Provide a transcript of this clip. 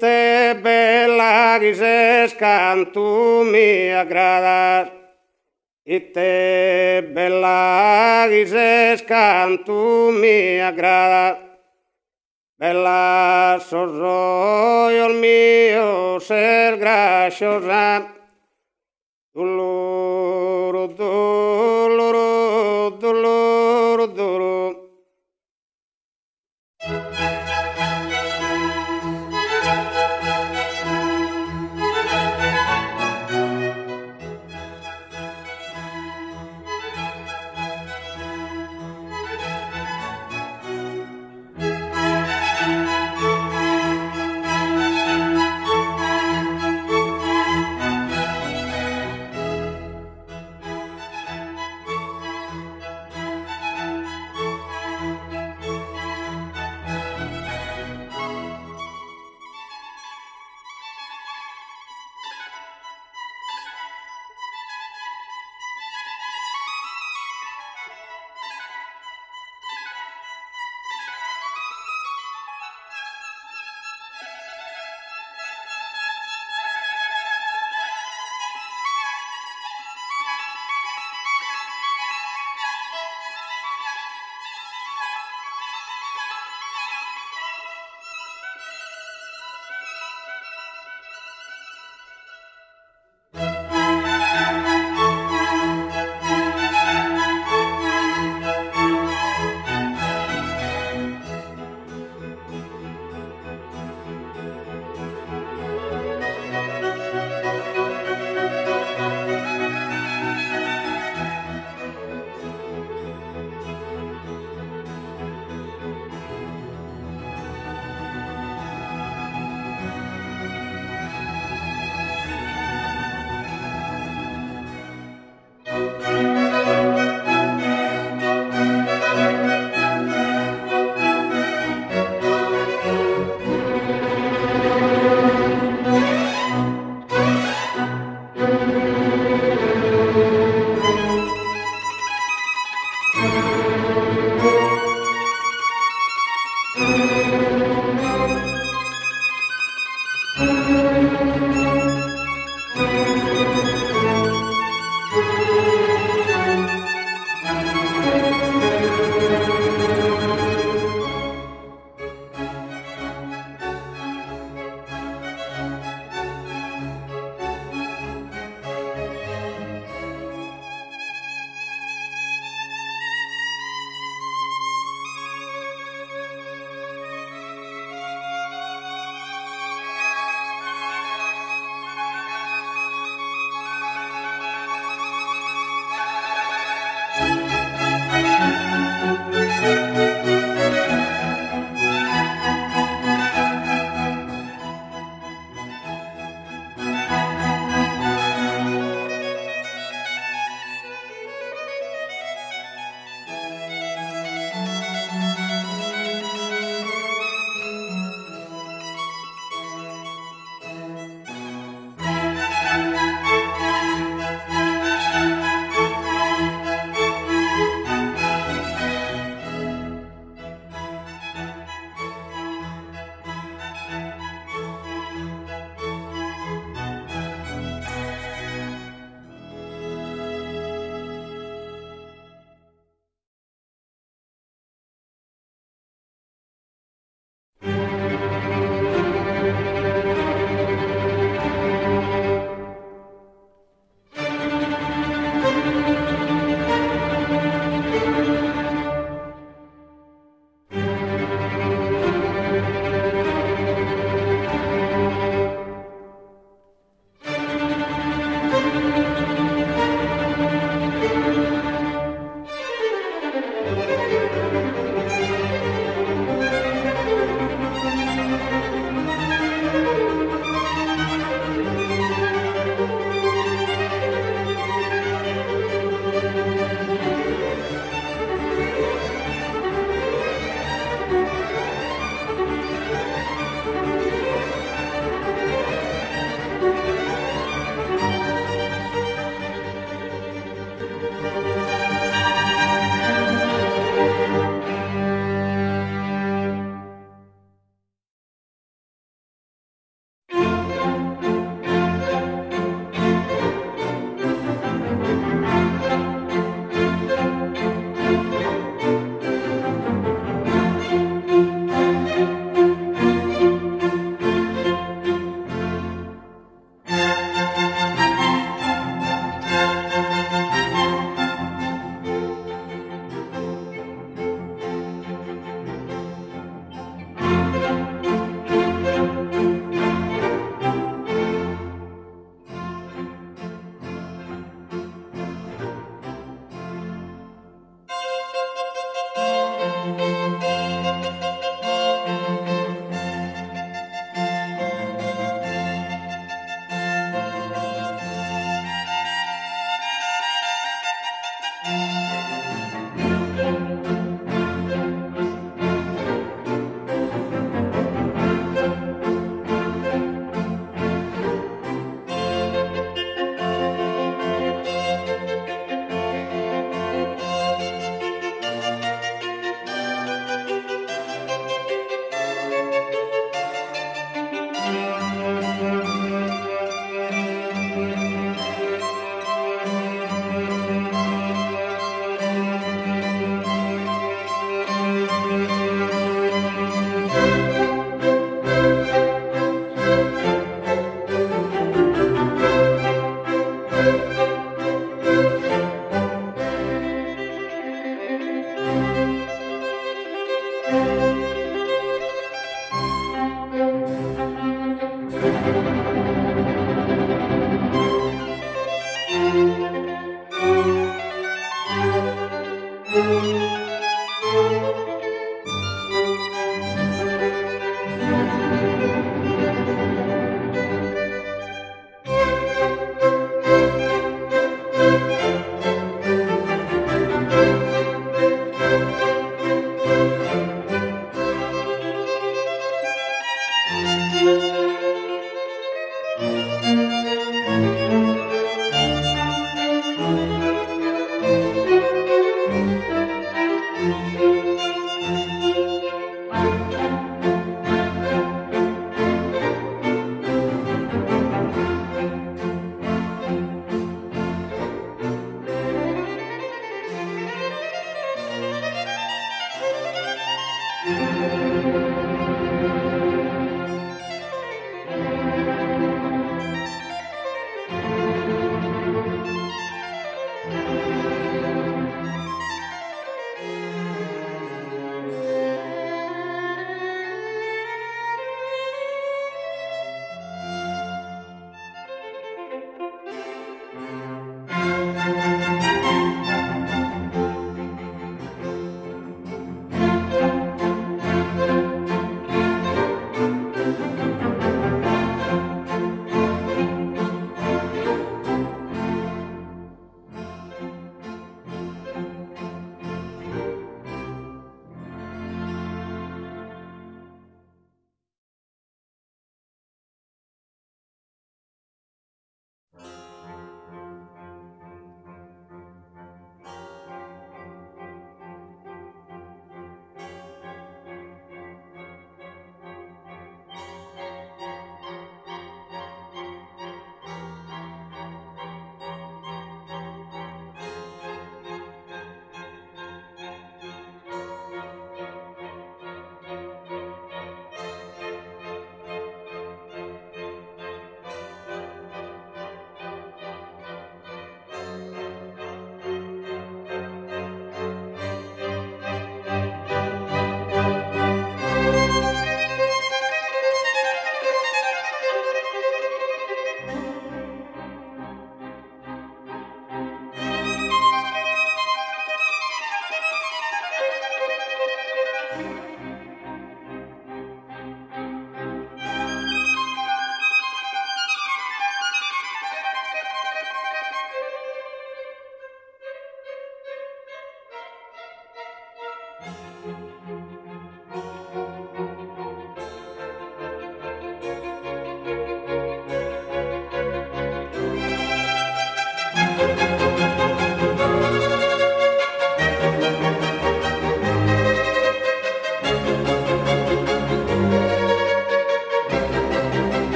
te bella guises cantu mi agradas. te bella guises cantu mi agradas. Bella sorroio il mio ser graciosa. Doloro, Música